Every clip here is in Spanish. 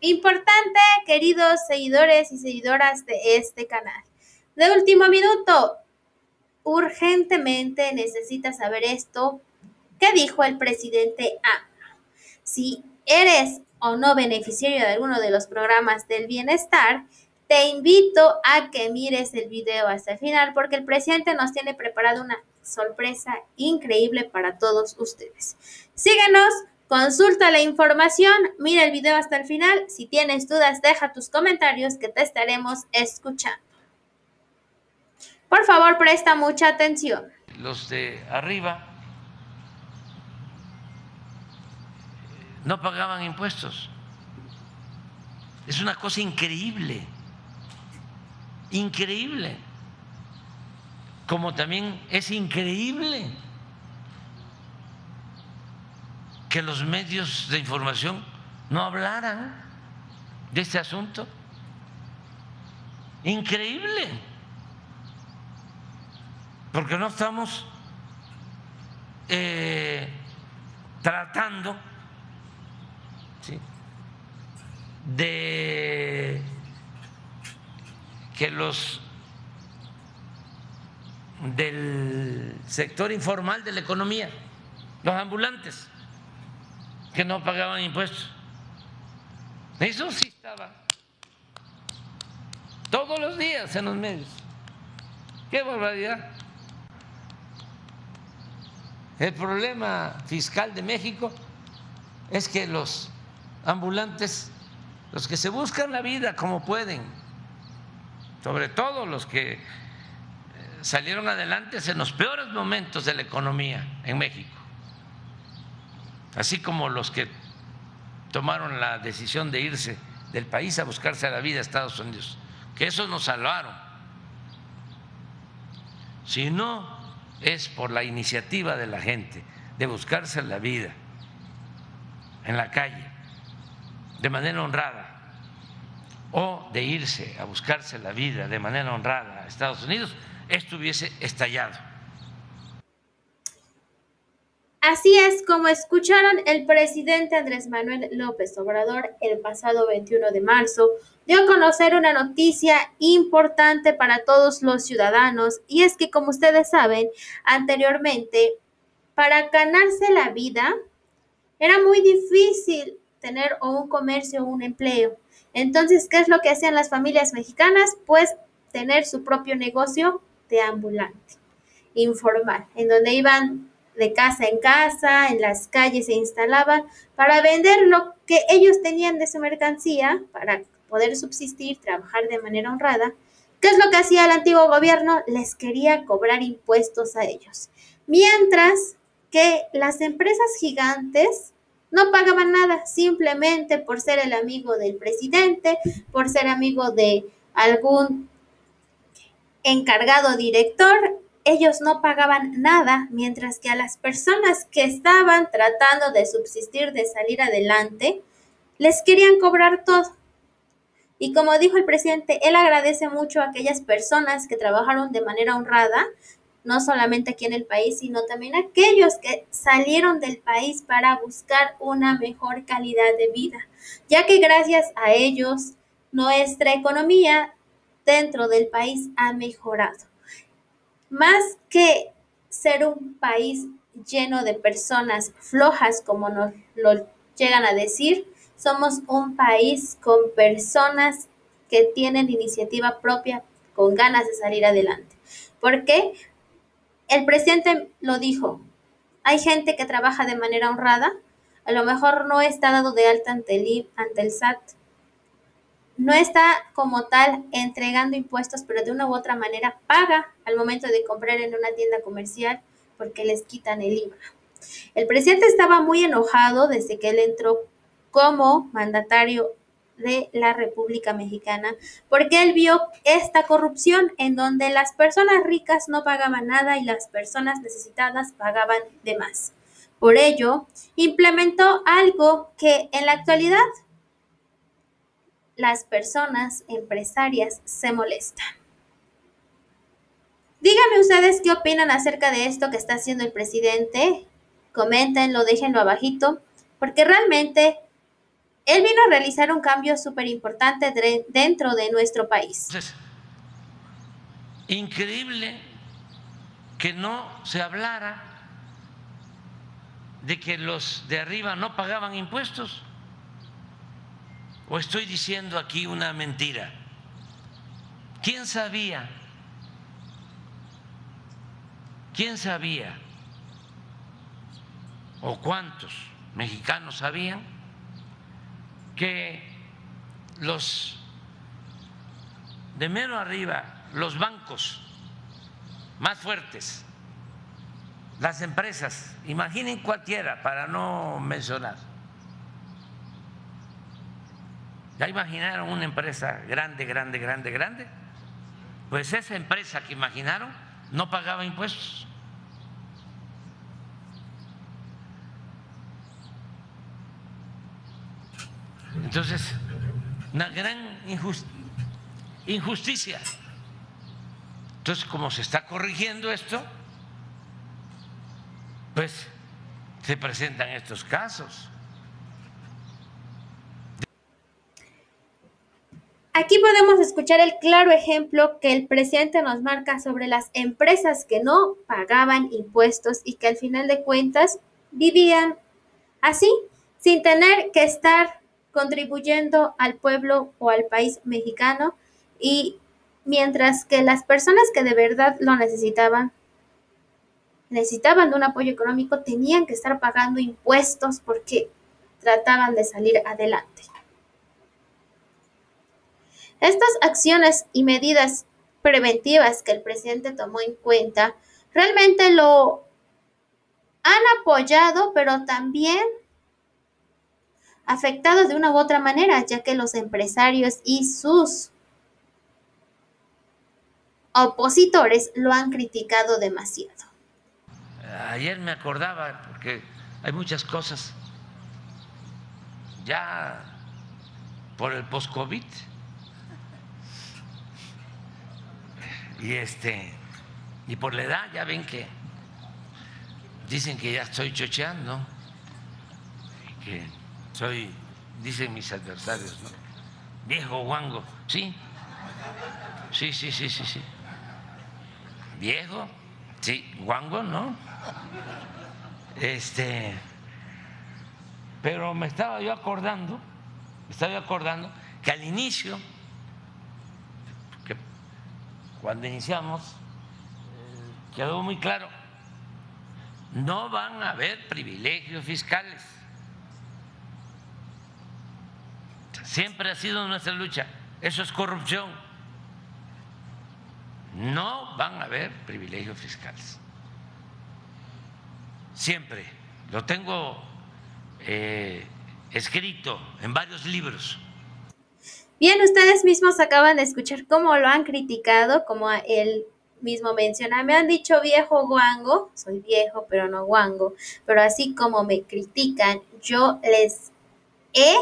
importante, queridos seguidores y seguidoras de este canal. De último minuto, urgentemente necesitas saber esto. ¿Qué dijo el presidente A? Si eres o no beneficiario de alguno de los programas del bienestar, te invito a que mires el video hasta el final porque el presidente nos tiene preparado una sorpresa increíble para todos ustedes. Síguenos, consulta la información, mira el video hasta el final. Si tienes dudas, deja tus comentarios que te estaremos escuchando. Por favor, presta mucha atención. Los de arriba no pagaban impuestos. Es una cosa increíble, increíble. Como también es increíble que los medios de información no hablaran de este asunto. Increíble. Porque no estamos eh, tratando de que los del sector informal de la economía, los ambulantes, que no pagaban impuestos. Eso sí estaba todos los días en los medios. ¡Qué barbaridad! El problema fiscal de México es que los ambulantes, los que se buscan la vida como pueden, sobre todo los que eh, salieron adelante en los peores momentos de la economía en México, así como los que tomaron la decisión de irse del país a buscarse la vida a Estados Unidos, que esos nos salvaron. Si no es por la iniciativa de la gente de buscarse la vida en la calle, de manera honrada o de irse a buscarse la vida de manera honrada a Estados Unidos, esto hubiese estallado. Así es como escucharon el presidente Andrés Manuel López Obrador el pasado 21 de marzo dio a conocer una noticia importante para todos los ciudadanos y es que como ustedes saben anteriormente para ganarse la vida era muy difícil tener un comercio o un empleo. Entonces, ¿qué es lo que hacían las familias mexicanas? Pues tener su propio negocio de ambulante, informal, en donde iban de casa en casa, en las calles se instalaban para vender lo que ellos tenían de su mercancía, para poder subsistir, trabajar de manera honrada. ¿Qué es lo que hacía el antiguo gobierno? Les quería cobrar impuestos a ellos. Mientras que las empresas gigantes no pagaban nada, simplemente por ser el amigo del presidente, por ser amigo de algún encargado director, ellos no pagaban nada, mientras que a las personas que estaban tratando de subsistir, de salir adelante, les querían cobrar todo. Y como dijo el presidente, él agradece mucho a aquellas personas que trabajaron de manera honrada, no solamente aquí en el país, sino también aquellos que salieron del país para buscar una mejor calidad de vida, ya que gracias a ellos nuestra economía dentro del país ha mejorado. Más que ser un país lleno de personas flojas, como nos lo llegan a decir, somos un país con personas que tienen iniciativa propia, con ganas de salir adelante. ¿Por qué? el presidente lo dijo, hay gente que trabaja de manera honrada, a lo mejor no está dado de alta ante el, ante el SAT, no está como tal entregando impuestos, pero de una u otra manera paga al momento de comprar en una tienda comercial porque les quitan el IVA. El presidente estaba muy enojado desde que él entró como mandatario de la República Mexicana, porque él vio esta corrupción en donde las personas ricas no pagaban nada y las personas necesitadas pagaban de más. Por ello, implementó algo que en la actualidad las personas empresarias se molestan. Díganme ustedes qué opinan acerca de esto que está haciendo el presidente. Coméntenlo, déjenlo abajito, porque realmente él vino a realizar un cambio súper importante dentro de nuestro país. increíble que no se hablara de que los de arriba no pagaban impuestos. ¿O estoy diciendo aquí una mentira? ¿Quién sabía? ¿Quién sabía? ¿O cuántos mexicanos sabían que los de mero arriba, los bancos más fuertes, las empresas, imaginen cualquiera para no mencionar. ¿Ya imaginaron una empresa grande, grande, grande, grande? Pues esa empresa que imaginaron no pagaba impuestos. Entonces, una gran injusticia. Entonces, como se está corrigiendo esto, pues se presentan estos casos. Aquí podemos escuchar el claro ejemplo que el presidente nos marca sobre las empresas que no pagaban impuestos y que al final de cuentas vivían así, sin tener que estar contribuyendo al pueblo o al país mexicano y mientras que las personas que de verdad lo necesitaban, necesitaban de un apoyo económico, tenían que estar pagando impuestos porque trataban de salir adelante. Estas acciones y medidas preventivas que el presidente tomó en cuenta realmente lo han apoyado, pero también afectado de una u otra manera, ya que los empresarios y sus opositores lo han criticado demasiado. Ayer me acordaba, porque hay muchas cosas, ya por el post-COVID, y este, y por la edad, ya ven que dicen que ya estoy chocheando, que soy, dicen mis adversarios, ¿no? Viejo guango, ¿sí? Sí, sí, sí, sí, sí. Viejo, sí, guango, ¿no? Este, pero me estaba yo acordando, me estaba yo acordando que al inicio, cuando iniciamos, eh, quedó muy claro, no van a haber privilegios fiscales Siempre ha sido nuestra lucha. Eso es corrupción. No van a haber privilegios fiscales. Siempre. Lo tengo eh, escrito en varios libros. Bien, ustedes mismos acaban de escuchar cómo lo han criticado, como él mismo menciona, me han dicho viejo guango, soy viejo pero no guango, pero así como me critican, yo les he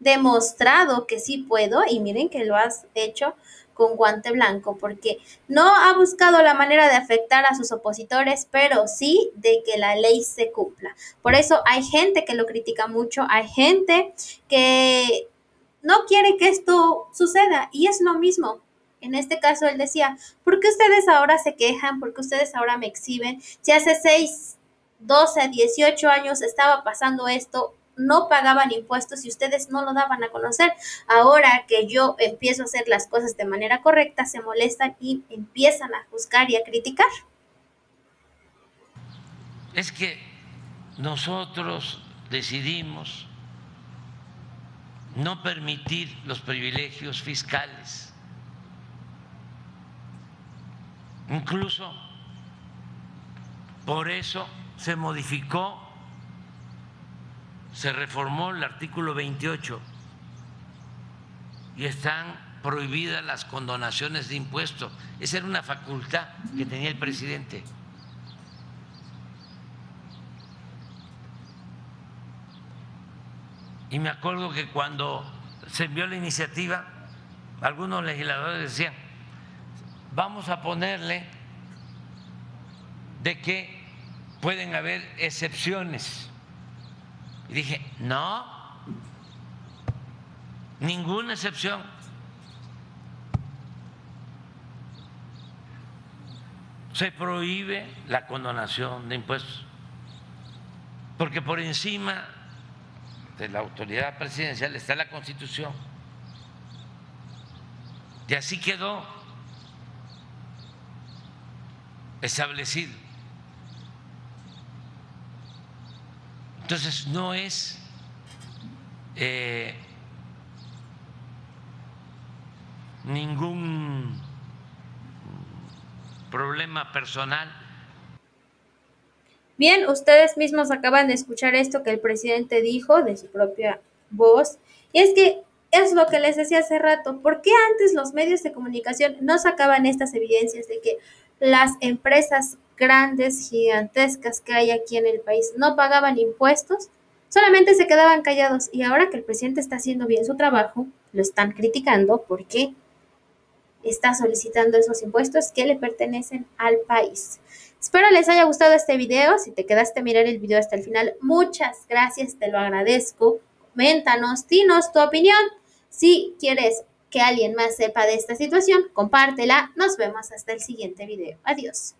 demostrado que sí puedo y miren que lo has hecho con guante blanco porque no ha buscado la manera de afectar a sus opositores, pero sí de que la ley se cumpla. Por eso hay gente que lo critica mucho, hay gente que no quiere que esto suceda y es lo mismo. En este caso él decía, ¿por qué ustedes ahora se quejan? ¿Por qué ustedes ahora me exhiben? Si hace 6, 12, 18 años estaba pasando esto, no pagaban impuestos y ustedes no lo daban a conocer. Ahora que yo empiezo a hacer las cosas de manera correcta, se molestan y empiezan a juzgar y a criticar. Es que nosotros decidimos no permitir los privilegios fiscales. Incluso por eso se modificó se reformó el artículo 28 y están prohibidas las condonaciones de impuestos. Esa era una facultad que tenía el presidente. Y me acuerdo que cuando se envió la iniciativa, algunos legisladores decían, vamos a ponerle de que pueden haber excepciones Y dije, no, ninguna excepción. Se prohíbe la condonación de impuestos, porque por encima de la autoridad presidencial está la Constitución. Y así quedó establecido. Entonces no es eh, ningún problema personal. Bien, ustedes mismos acaban de escuchar esto que el presidente dijo de su propia voz. Y es que es lo que les decía hace rato. ¿Por qué antes los medios de comunicación no sacaban estas evidencias de que las empresas grandes, gigantescas que hay aquí en el país no pagaban impuestos? Solamente se quedaban callados y ahora que el presidente está haciendo bien su trabajo, lo están criticando porque está solicitando esos impuestos que le pertenecen al país. Espero les haya gustado este video. Si te quedaste a mirar el video hasta el final, muchas gracias, te lo agradezco. Coméntanos, dinos tu opinión. Si quieres que alguien más sepa de esta situación, compártela. Nos vemos hasta el siguiente video. Adiós.